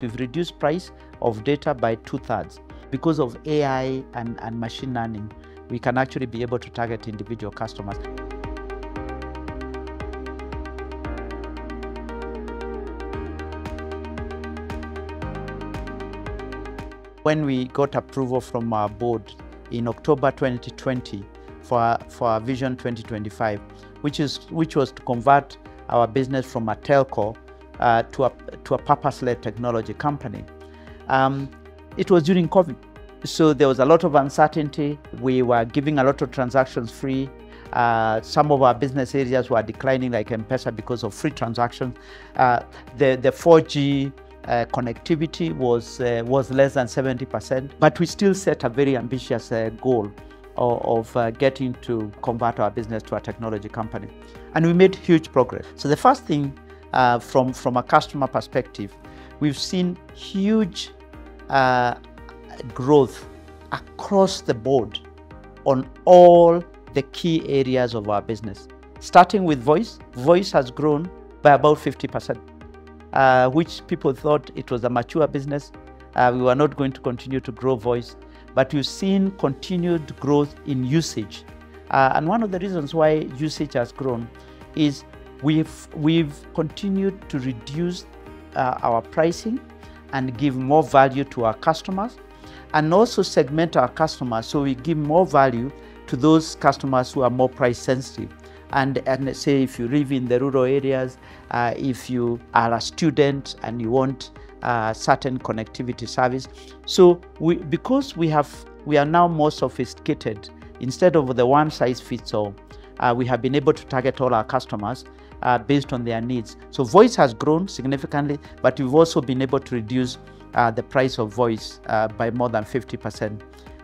We've reduced price of data by two thirds. Because of AI and, and machine learning, we can actually be able to target individual customers. When we got approval from our board in October 2020 for, for our Vision 2025, which, is, which was to convert our business from a telco uh, to a, to a purpose-led technology company. Um, it was during COVID, so there was a lot of uncertainty. We were giving a lot of transactions free. Uh, some of our business areas were declining, like M-Pesa, because of free transactions. Uh, the the 4G uh, connectivity was uh, was less than 70%, but we still set a very ambitious uh, goal of, of uh, getting to convert our business to a technology company, and we made huge progress. So the first thing uh, from, from a customer perspective, we've seen huge uh, growth across the board on all the key areas of our business. Starting with voice, voice has grown by about 50%, uh, which people thought it was a mature business. Uh, we were not going to continue to grow voice, but we've seen continued growth in usage. Uh, and one of the reasons why usage has grown is We've, we've continued to reduce uh, our pricing and give more value to our customers and also segment our customers so we give more value to those customers who are more price sensitive. And, and say if you live in the rural areas, uh, if you are a student and you want uh, certain connectivity service. So we, because we have we are now more sophisticated, instead of the one size fits all, uh, we have been able to target all our customers uh, based on their needs. So voice has grown significantly, but we've also been able to reduce uh, the price of voice uh, by more than 50%.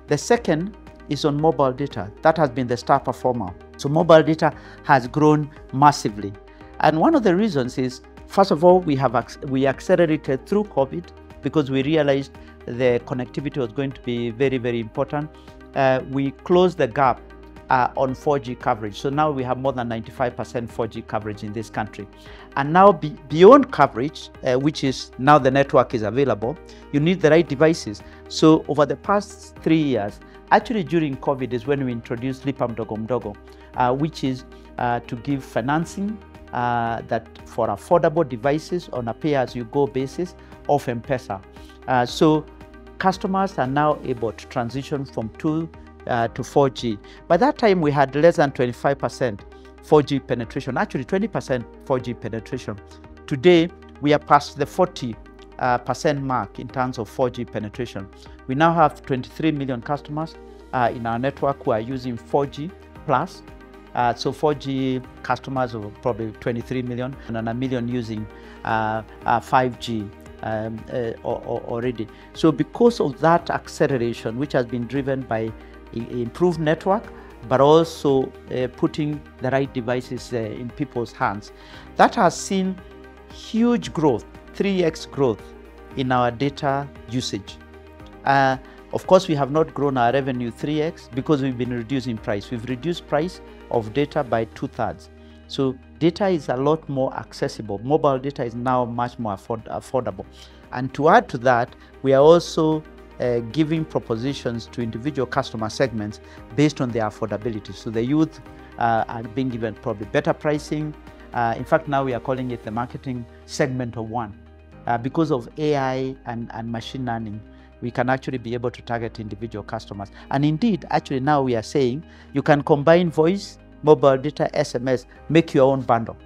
The second is on mobile data. That has been the star performer. So mobile data has grown massively. And one of the reasons is, first of all, we have we accelerated through COVID because we realized the connectivity was going to be very, very important. Uh, we closed the gap uh, on 4G coverage. So now we have more than 95% 4G coverage in this country. And now be, beyond coverage, uh, which is now the network is available, you need the right devices. So over the past three years, actually during COVID is when we introduced Lipa Mdogo Mdogo, uh, which is uh, to give financing uh, that for affordable devices on a pay-as-you-go basis of M-Pesa. Uh, so customers are now able to transition from two uh, to 4G. By that time, we had less than 25% 4G penetration, actually 20% 4G penetration. Today, we are past the 40 uh, percent mark in terms of 4G penetration. We now have 23 million customers uh, in our network who are using 4G plus. Uh, so 4G customers are probably 23 million and a million using 5G uh, uh, um, uh, already. So because of that acceleration, which has been driven by improved network, but also uh, putting the right devices uh, in people's hands. That has seen huge growth, 3x growth in our data usage. Uh, of course, we have not grown our revenue 3x because we've been reducing price. We've reduced price of data by two thirds. So data is a lot more accessible. Mobile data is now much more afford affordable. And to add to that, we are also uh, giving propositions to individual customer segments based on their affordability. So the youth uh, are being given probably better pricing. Uh, in fact, now we are calling it the marketing segment of one. Uh, because of AI and, and machine learning, we can actually be able to target individual customers. And indeed, actually now we are saying you can combine voice, mobile data, SMS, make your own bundle.